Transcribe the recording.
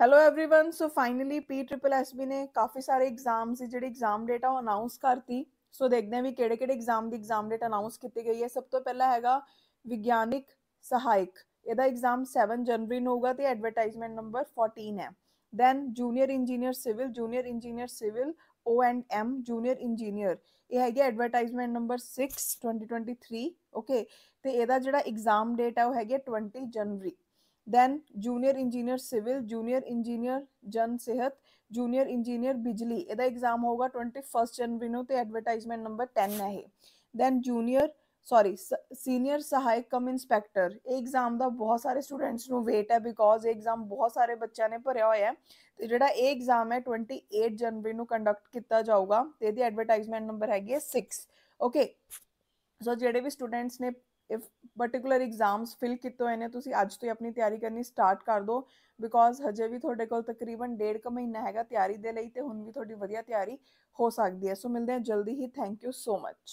hello everyone so finally P triple SB ਨੇ ਕਾਫੀ ਸਾਰੇ exam ਸੀ ਜਿਹੜੇ ਐਗਜ਼ਾਮ ਡੇਟ ਆ ਉਹ ਅਨਾਉਂਸ ਕਰਤੀ ਸੋ ਦੇਖਦੇ ਹਾਂ ਵੀ ਕਿਹੜੇ ਕਿਹੜੇ ਐਗਜ਼ਾਮ ਦੀ ਐਗਜ਼ਾਮ ਡੇਟ ਅਨਾਉਂਸ ਕੀਤੀ ਗਈ ਹੈ ਸਭ ਤੋਂ ਪਹਿਲਾਂ ਹੈਗਾ ਵਿਗਿਆਨਿਕ ਸਹਾਇਕ ਇਹਦਾ ਐਗਜ਼ਾਮ 7 ਜਨਵਰੀ ਨੂੰ ਹੋਊਗਾ ਤੇ ਐਡਵਰਟਾਈਜ਼ਮੈਂਟ ਨੰਬਰ 14 ਹੈ then junior engineer civil junior engineer civil O and M junior engineer ਇਹ ਹੈਗਾ ਐਡਵਰਟਾਈਜ਼ਮੈਂਟ ਨੰਬਰ 6 2023 ਓਕੇ ਤੇ ਇਹਦਾ ਜਿਹੜਾ ਐਗਜ਼ਾਮ ਡੇਟ ਹੈ ਉਹ ਹੈਗਾ 20 ਜਨਵਰੀ then junior engineer civil junior engineer ਜਨ ਸਿਹਤ ਜੂਨੀਅਰ ਇੰਜੀਨੀਅਰ ਬਿਜਲੀ ਇਹਦਾ ਐਗਜ਼ਾਮ ਹੋਊਗਾ 21 ਜਨਵਰੀ ਨੂੰ ਤੇ ਐਡਵਰਟਾਈਜ਼ਮੈਂਟ ਨੰਬਰ 10 ਹੈ ਇਹ ਦੈਨ ਜੂਨੀਅਰ ਸੌਰੀ ਸੀਨੀਅਰ ਸਹਾਇਕ ਕਮ ਇਨਸਪੈਕਟਰ ਇਹ ਐਗਜ਼ਾਮ ਦਾ ਬਹੁਤ ਸਾਰੇ ਸਟੂਡੈਂਟਸ ਨੂੰ ਵੇਟ ਹੈ ਬਿਕੋਜ਼ ਇਹ ਐਗਜ਼ਾਮ ਬਹੁਤ ਸਾਰੇ ਬੱਚਿਆਂ ਨੇ ਭਰਿਆ ਹੋਇਆ ਹੈ ਤੇ ਜਿਹੜਾ ਇਹ ਐਗਜ਼ਾਮ ਹੈ 28 ਜਨਵਰੀ ਨੂੰ ਕੰਡਕਟ ਕੀਤਾ ਜਾਊਗਾ ਤੇ ਇਹਦੀ ਐਡਵਰਟਾਈਜ਼ਮੈਂਟ ਨੰਬਰ ਹੈਗੀ ਹੈ 6 ਓਕੇ ਸੋ ਜਿਹੜੇ ਵੀ ਸਟੂਡੈਂਟਸ ਨੇ ਇਫ ਪਾਰਟਿਕੂਲਰ ਐਗਜ਼ਾਮਸ ਫਿਲ ਕੀਤੇ ਹੋਏ ਨੇ ਤੁਸੀਂ ਅੱਜ ਤੋਂ ਹੀ ਆਪਣੀ ਤਿਆਰੀ ਕਰਨੀ ਸਟਾਰਟ ਕਰ ਦਿਓ ਬਿਕੋਜ਼ ਹਜੇ ਵੀ ਤੁਹਾਡੇ ਕੋਲ ਤਕਰੀਬਨ ਡੇਢ ਕ ਮਹੀਨਾ ਹੈਗਾ ਤਿਆਰੀ ਦੇ ਲਈ ਤੇ ਹੁਣ ਵੀ ਤੁਹਾਡੀ ਵਧੀਆ ਤਿਆਰੀ ਹੋ ਸਕਦੀ ਹੈ ਸੋ ਮਿਲਦੇ ਹਾਂ ਜਲਦੀ ਹੀ ਥੈਂਕ ਯੂ ਸੋ ਮੱਚ